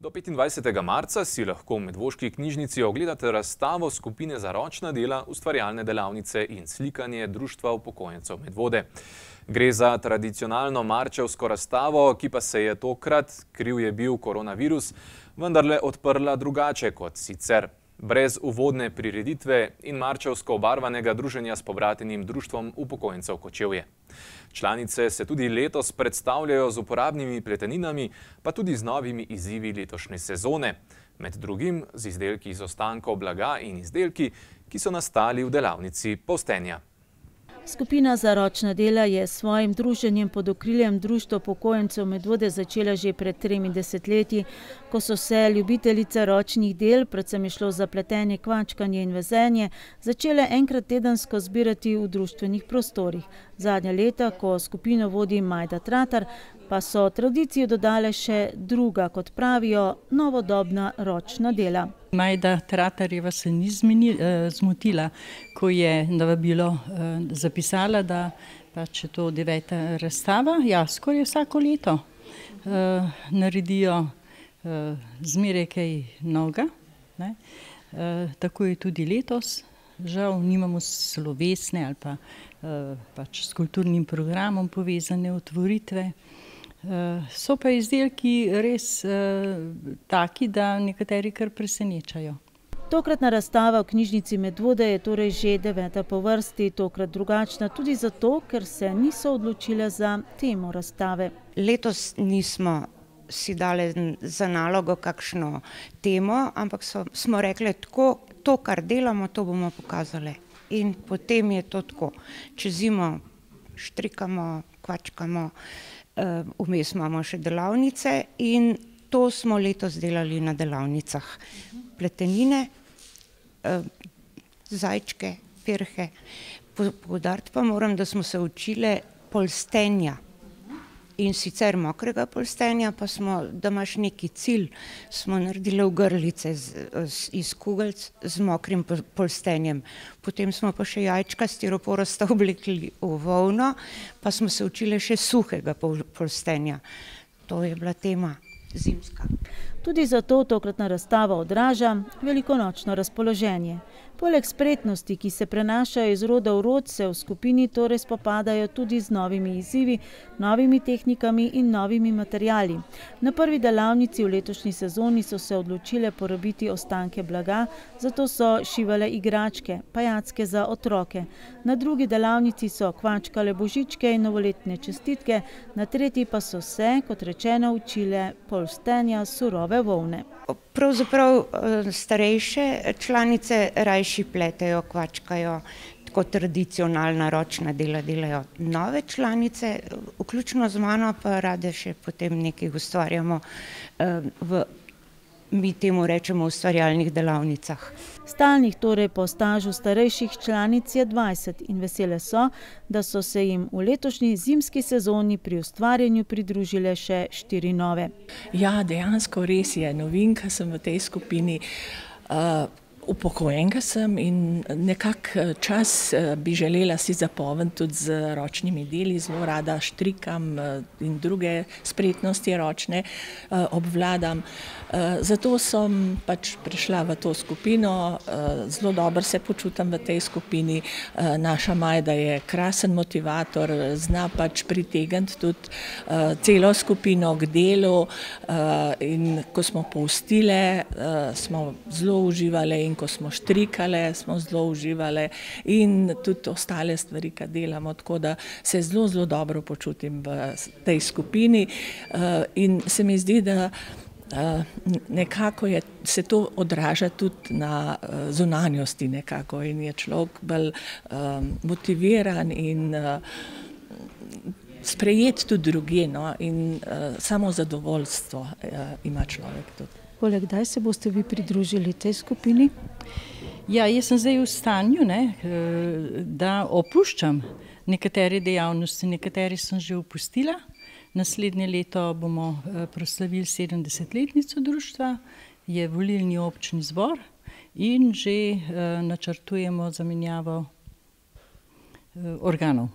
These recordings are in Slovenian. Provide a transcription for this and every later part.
Do 25. marca si lahko v Medvoški knjižnici ogledate razstavo skupine za ročna dela, ustvarjalne delavnice in slikanje Društva upokojencev Medvode. Gre za tradicionalno marčevsko razstavo, ki pa se je tokrat, kriv je bil koronavirus, vendarle odprla drugače kot sicer brez uvodne prireditve in marčevsko obarvanega druženja s pobratenim društvom upokojencev Kočevje. Članice se tudi letos predstavljajo z uporabnimi pleteninami, pa tudi z novimi izzivi letošnje sezone, med drugim z izdelki iz ostankov blaga in izdelki, ki so nastali v delavnici postenja. Skupina za ročna dela je s svojim druženjem pod okriljem Društva pokojencev Medvode začela že pred tremi desetletji, ko so se ljubiteljice ročnih del, predvsem je šlo za pletenje, kvačkanje in vezenje, začele enkrat tedensko zbirati v društvenih prostorih. Zadnja leta, ko skupino vodi Majda Tratar, pa so tradicijo dodale še druga, kot pravijo, novodobna ročna dela. Majda Tratarjeva se ni zmotila, ko je navabilo zapisala, da pač je to deveta razstava. Ja, skoraj vsako leto naredijo zmeraj kaj novega. Tako je tudi letos. Žal nimamo slovesne ali pa pač s kulturnim programom povezane otvoritve. So pa izdelki res taki, da nekateri kar presenečajo. Tokratna razstava v knjižnici Medvode je torej že deveta po vrsti, tokrat drugačna tudi zato, ker se niso odločile za temo razstave. Letos nismo si dale za nalogo kakšno temo, ampak smo rekle tako, to, kar delamo, to bomo pokazale. In potem je to tako. Čez zimo štrikamo, kvačkamo, vmes imamo še delavnice in to smo letos delali na delavnicah. Pletenine, zajčke, pirhe. Poudariti pa moram, da smo se učile poljstenja. In sicer mokrega poljstenja, pa smo, da imaš neki cilj, smo naredile ogrlice iz kuglic z mokrim poljstenjem. Potem smo pa še jajčka stiroporasta oblekli v volno, pa smo se učile še suhega poljstenja. To je bila tema zimska. Tudi zato tokratna razstava odraža velikonočno razpoloženje. Poleg spretnosti, ki se prenašajo iz roda v rod, se v skupini torej spopadajo tudi z novimi izzivi, novimi tehnikami in novimi materiali. Na prvi delavnici v letošnji sezoni so se odločile porabiti ostanke blaga, zato so šivale igračke, pajacke za otroke. Na drugi delavnici so kvačkale božičke in novoletne čestitke, na tretji pa so se, kot rečeno, učile poljstenja surove volne. Pravzaprav starejše članice rajši pletejo, kvačkajo, tako tradicionalna ročna dela delajo nove članice, vključno z mano pa rade še potem nekaj ustvarjamo v, mi temu rečemo ustvarjalnih delavnicah. Stalnih torej po stažu starejših članic je dvajset in vesele so, da so se jim v letošnji zimski sezoni pri ustvarjanju pridružile še štiri nove. Ja, dejansko res je, novinka sem v tej skupini. Upokojenka sem in nekako čas bi želela si zapolniti tudi z ročnimi deli, zelo rada štrikam in druge spretnosti ročne obvladam. Zato sem pač prišla v to skupino, zelo dobro se počutim v tej skupini. Naša Majda je krasen motivator, zna pač pritegniti tudi celo skupino k delu, in ko smo pustile, smo zelo uživale, in ko smo štrikale, smo zelo uživale in tudi ostale stvari, ke delamo, tako da se zelo, zelo dobro počutim v tej skupini. In se mi zdi, da nekako je, se to odraža tudi na zunanjosti nekako in je človek bolj motiviran in sprejet tudi drugje, no, in samo zadovoljstvo ima človek tudi. Poleg kdaj se boste vi pridružili tej skupini? Ja, jaz sem zdaj v stanju, ne, da opuščam nekatere dejavnosti, nekatere sem že opustila. Naslednje leto bomo proslavili sedemdesetletnico društva, je volilni občni zbor in že načrtujemo zamenjavo organov.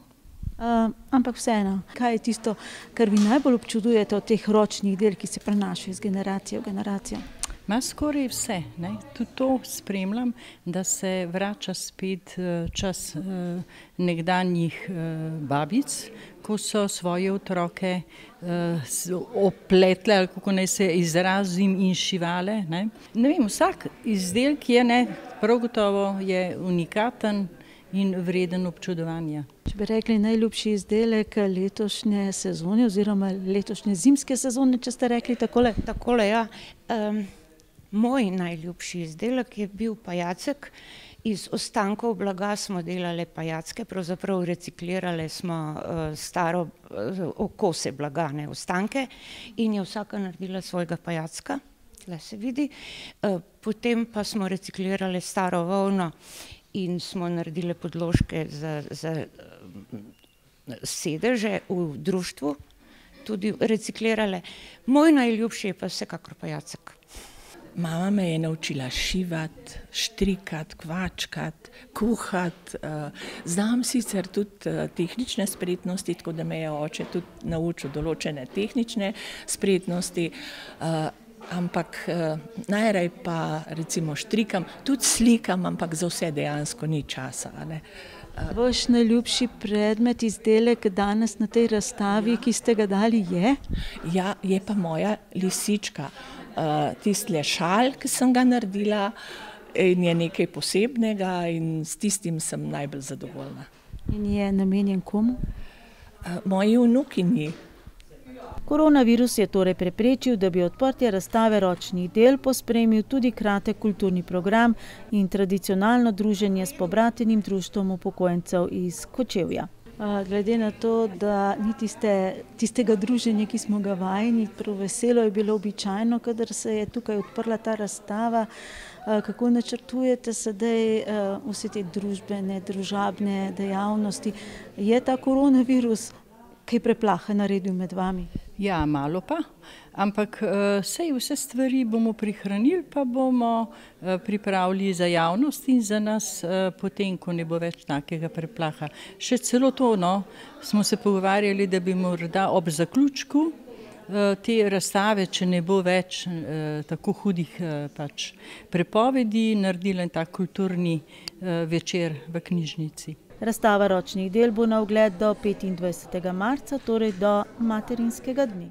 Uh, ampak vseeno, kaj je tisto, kar vi najbolj občudujete od teh ročnih del, ki se prenašajo iz generacije v generacijo? Ma skoraj vse. Ne? Tudi to spremljam, da se vrača spet čas nekdanjih babic, ko so svoje otroke opletle, ali kako naj se izrazim, in šivale. Ne? Ne vem, vsak izdelek je ne, prav gotovo je unikaten in vreden občudovanja. Če bi rekli najljubši izdelek letošnje sezone oziroma letošnje zimske sezone, če ste rekli takole? Takole, ja. Um, moj najljubši izdelek je bil pajacek. Iz ostankov blaga smo delali pajacke, pravzaprav reciklirali smo uh, staro uh, okose blaga, ne ostanke, in je vsaka naredila svojega pajacka, tle se vidi. Uh, potem pa smo reciklirali staro volno in smo naredili podložke za, za sedeže v društvu, tudi reciklirali. Moj najljubši je pa vsekakor pajacek. Mama me je naučila šivati, štrikati, kvačkati, kuhati. Znam sicer tudi tehnične spretnosti, tako da me je oče tudi naučil določene tehnične spretnosti, ampak najraje pa recimo štrikam, tudi slikam, ampak za vse dejansko ni časa. Vaš najljubši predmet, izdelek danes na tej razstavi, ki ste ga dali, je? Ja, je pa moja lisička tisti šal, ki sem ga naredila, in je nekaj posebnega, in s tistim sem najbolj zadovoljna. In je namenjen komu? Moji vnukinji. Koronavirus je torej preprečil, da bi odprtje razstave ročnih del pospremil tudi kratek kulturni program in tradicionalno druženje s pobratenim društvom upokojencev iz Kočevja. Glede na to, da ni tiste, tistega druženja, ki smo ga vajeni, prav veselo je bilo običajno, kadar se je tukaj odprla ta razstava. Kako načrtujete sedaj vse te družbene, družabne dejavnosti? Je ta koronavirus kaj preplaha naredil med vami? Ja, malo pa, ampak sej vse stvari bomo prihranili, pa bomo pripravili za javnost in za nas, potem ko ne bo več takega preplaha. Še celo to, no, smo se pogovarjali, da bi morda ob zaključku te razstave, če ne bo več tako hudih pač prepovedi, naredili en tak kulturni večer v knjižnici. Razstava ročnih del bo na ogled do petindvajsetega marca, torej do materinskega dne.